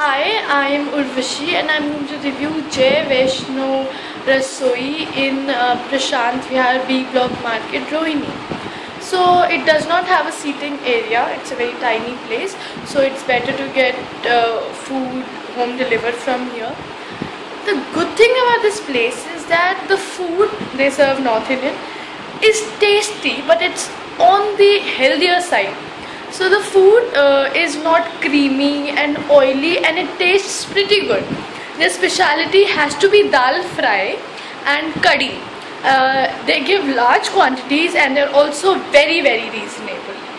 Hi, I am Urvashi and I'm going to review Jai Vaishno Rasoi in uh, Prashant Vihar B Block Market, Rohini. So it does not have a seating area, it's a very tiny place so it's better to get uh, food home delivered from here. The good thing about this place is that the food they serve North Indian is tasty but it's on the healthier side so the food uh, is not creamy and oily and it tastes pretty good. Their speciality has to be dal fry and curry. Uh, they give large quantities and they're also very very reasonable.